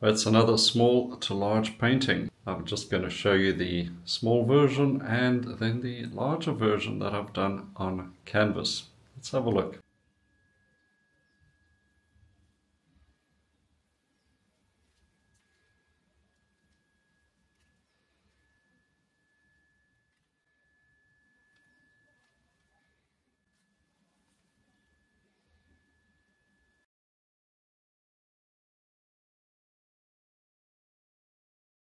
That's another small to large painting. I'm just going to show you the small version and then the larger version that I've done on canvas. Let's have a look.